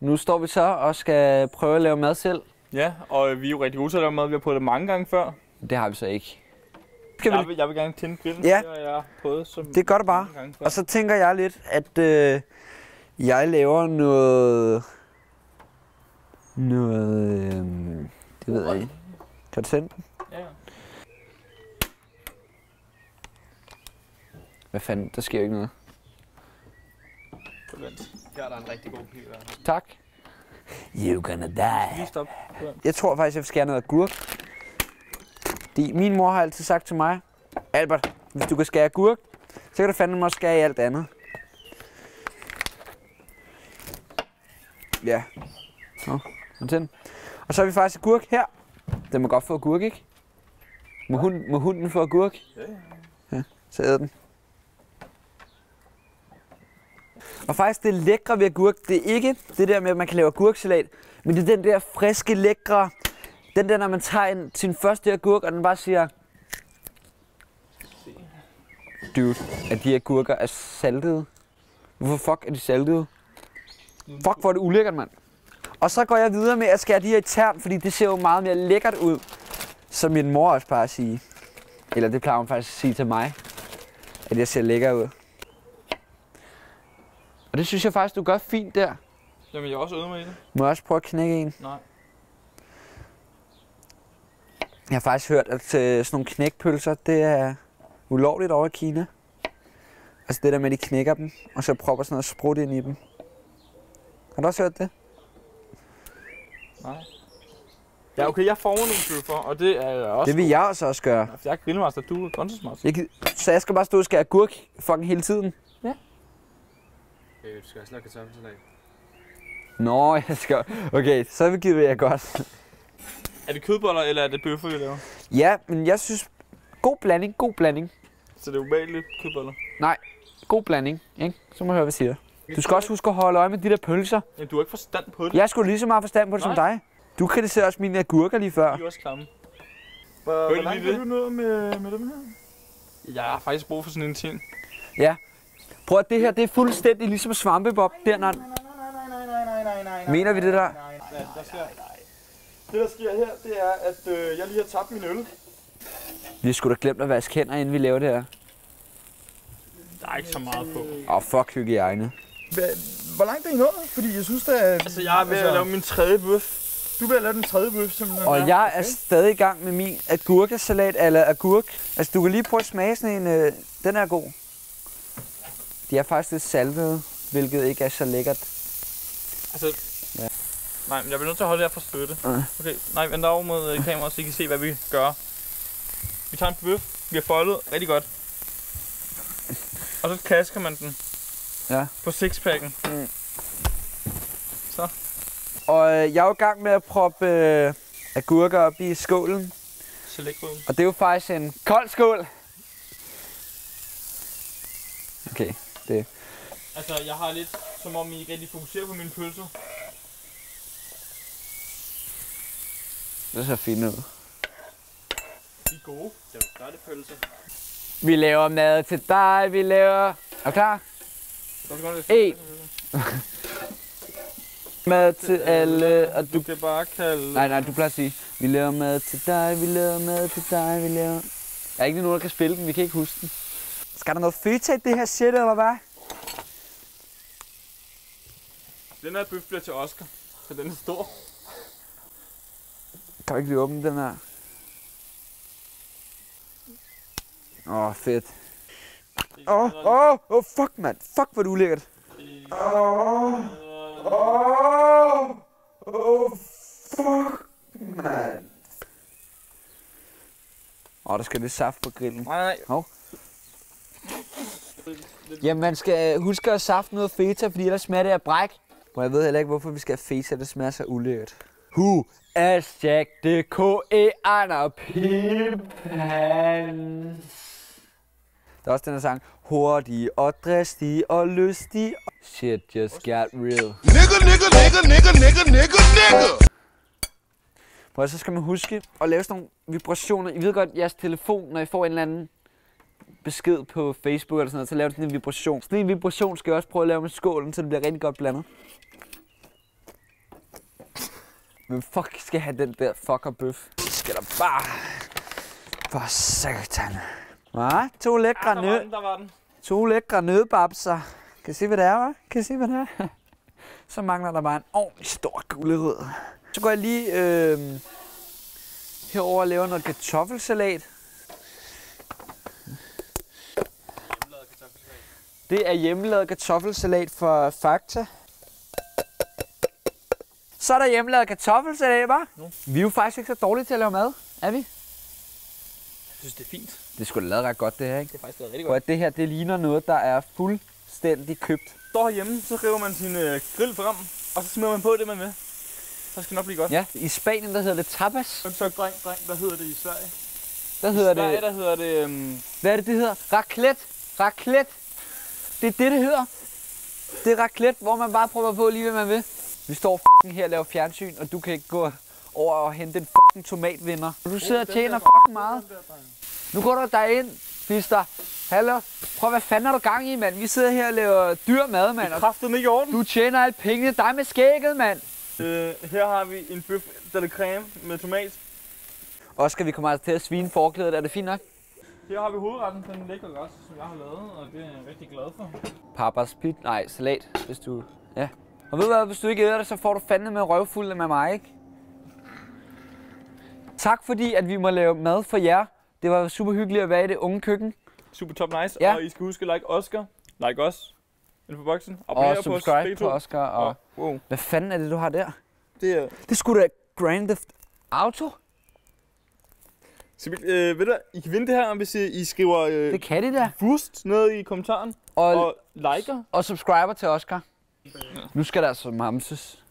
Nu står vi så og skal prøve at lave mad selv. Ja, og vi er jo rigtig gode til at lave mad. Vi har prøvet det mange gange før. Det har vi så ikke. Skal Jeg vi... vil, jeg vil gerne tænde grillen. Ja. Det har jeg prøvet som Det gør det bare. Og så tænker jeg lidt, at øh, jeg laver noget... Noget... Øh, det ved jeg ikke. Kan du tænde den? Ja. Hvad fanden, der sker jo ikke noget. Vent. Her er der en rigtig god pil. Tak. You gonna die. Lige stop. Jeg tror faktisk, jeg vil skære noget agurk. Fordi min mor har altid sagt til mig, Albert, hvis du kan skære agurk, så kan du fandme også skære i alt andet. Ja. Nå, og den. Og så har vi faktisk agurk her. Den må godt få agurk, ikke? Må, hund, må hunden få agurk? Ja, ja. Så æder den. Og faktisk det lækre ved agurk, det er ikke det der med, at man kan lave agurksalat, men det er den der friske, lækre, den der, når man tager en, sin første agurk, og den bare siger, dude, at de agurker er saltede. Hvorfor fuck er de saltede? Fuck, hvor er det ulækkert, mand. Og så går jeg videre med at skære de her i tern, fordi det ser jo meget mere lækkert ud, som min mor også plejer at sige. Eller det plejer hun faktisk at sige til mig, at jeg ser lækker ud. Og det synes jeg faktisk, du gør fint der. Jamen, jeg er også øde med i det. Må jeg også prøve at knække en? Nej. Jeg har faktisk hørt, at øh, sådan nogle knækpølser, det er ulovligt over i Kina. Altså det der med, at de knækker dem, og så propper sådan noget sprut ind i dem. Har du også hørt det? Nej. Ja, okay, jeg får nogle bøffer, og det er også. Det vil jeg også også gøre. Jeg er grillmaster, du er grøntsagsmaster. Jeg, så jeg skal bare stå og skære agurk fucking hele tiden? Øh, du skal også lave kartoffelsalat. Nå, jeg skal... Okay, så giver jeg godt. Er det kødboller, eller er det bøffer, vi laver? Ja, men jeg synes... God blanding, god blanding. Så det er ubehageligt kødboller. God blanding, ikke? Så må jeg høre, hvad jeg siger. Du skal også huske at holde øje med de der pølser. Ja, du har ikke forstand på det. Jeg skulle lige så meget forstand på det som Nej. dig. Du kritiserer også mine agurker lige før. De er også klamme. Hvor, Hørte hvor langt det? er du nået med, med dem her? Jeg har faktisk brug for sådan en ting. Prøv at det her, det er fuldstændig ligesom svampebob. Der, når... Nej, nej, nej, nej, nej, nej. Mener vi det der? Nej, der sker. Det der sker her, det er, at øh, jeg lige har tabt min øl. Vi skulle da glemt at vaske hænder, inden vi laver det her. Der er ikke så meget på. Åh, oh, fuck hygiejne. Hvor langt er I nået? Fordi jeg synes, er... Altså, jeg er ved at lave min tredje bøf. Du er ved at lave den tredje bøf, simpelthen. Og jeg er stadig i gang med min agurkesalat eller agurk. Altså, du kan lige prøve at smage sådan en. Øh, den er god. De er faktisk lidt saltede, hvilket ikke er så lækkert. Altså, Ja. Nej, men jeg bliver nødt til at holde her for støtte. Ja. Okay, nej, vent over mod øh, kameraet, så I kan se, hvad vi gør. Vi tager en bøf, vi har foldet rigtig godt. Og så klasker man den Ja. på sixpacken. Og øh, jeg er jo i gang med at proppe øh, agurker op i skålen. Selectrøden. Og det er jo faktisk en kold skål. Okay, Altså, jeg har lidt, som om I ikke rigtig fokuserer på mine pølser. det ser fint ud. De er gode. Det er jo pølse. Vi laver mad til dig, vi laver... Er du klar? Godt En. Mad til alle, og Du du... kan bare kalde... Nej, nej, du plejer at sige, vi laver mad til dig, vi laver mad til dig, vi laver... Der er ikke nogen, der kan spille den, vi kan ikke huske den. Skal der noget feta i det her shit, eller hvad? Den her bøf bliver til Oscar, så den er stor. Kan du ikke lige åbne den her? Åh, oh, fedt. Åh, oh, åh, oh, oh, fuck, mand. Fuck, hvor det ulækkert. Åh, åh, åh, oh, fuck, mand. Åh, oh, der skal lidt saft på grillen. Nej, nej. Hov. Ja, man skal huske at safte noget feta, fordi ellers smager det af bræk. Og jeg ved heller ikke, hvorfor vi skal have feta, det smager så ulækkert. Hu er Jack, det k e Anna Pimpans. Der er også den her sang. Hurtig og dristig og lystig. Shit just got real. Nigga, nigga, nigga, nigga, nigga, nigga, nigga. Prøv så skal man huske at lave sådan nogle vibrationer. I ved godt, jeres telefon, når I får en eller anden besked på Facebook eller sådan noget, så laver du sådan en vibration. Sådan en vibration skal jeg også prøve at lave med skålen, så det bliver rigtig godt blandet. Men fuck skal have den der fucker bøf. Skal der bare... For satan. Hva? To lækre nød. den, der var den. To lækre nødbabser. Kan I se, hvad det er, hva'? Kan I se, hvad det er? Så mangler der bare en ordentlig stor gulerod. Så går jeg lige øh, herover og laver noget kartoffelsalat. Det er hjemmelavet kartoffelsalat for Fakta. Så er der hjemmelavet kartoffelsalat, hva'? Nu. Vi er jo faktisk ikke så dårlige til at lave mad, er vi? Jeg synes, det er fint. Det skulle lavet ret godt, det her, ikke? Det er faktisk lavet rigtig Prøv at det her, det ligner noget, der er fuldstændig købt. Står herhjemme, så river man sin øh, grill frem, og så smider man på det, man vil. Så skal det nok blive godt. Ja, i Spanien, der hedder det tapas. Så dreng, dreng, hvad hedder det i Sverige? Der hedder Sverige, det, der hedder det... Øhm, hvad er det, det hedder? Raclette. Raclette. Det er det, det hedder. Det er raclette, hvor man bare prøver på lige, hvad man vil. Vi står fucking her og laver fjernsyn, og du kan ikke gå over og hente en fucking tomatvinder. Du sidder og tjener fucking meget. Nu går du derind, Fister. Hallo. Prøv, hvad fanden har du gang i, mand? Vi sidder her og laver dyr mad, mand. og kraftet ikke i orden. Du tjener alle pengene. Dig med skægget, mand. Øh, her har vi en bøf der er creme med tomat. Oscar, vi kommer altså til at svine forklædet. Er det fint nok? Her har vi hovedretten, den lækre ret, som jeg har lavet, og det er jeg rigtig glad for. Papas pit, nej, salat, hvis du... Ja. Og ved du hvad, hvis du ikke æder det, så får du fandme med røvfuld med mig, ikke? Tak fordi, at vi må lave mad for jer. Det var super hyggeligt at være i det unge køkken. Super top nice, Ja. og I skal huske at like Oscar, like os, inden for boksen, abonnere Og på os subscribe på. Oscar. Og Og, wow, hvad fanden er det, du har der? det er... Det skulle da Grand Theft Auto. Så, øh, ved du, I kan vinde det her, hvis I, I skriver øh, Det kan de da. boost ned i kommentaren, Og, og liker. og subscriber til Oscar. Nu skal der altså mamses.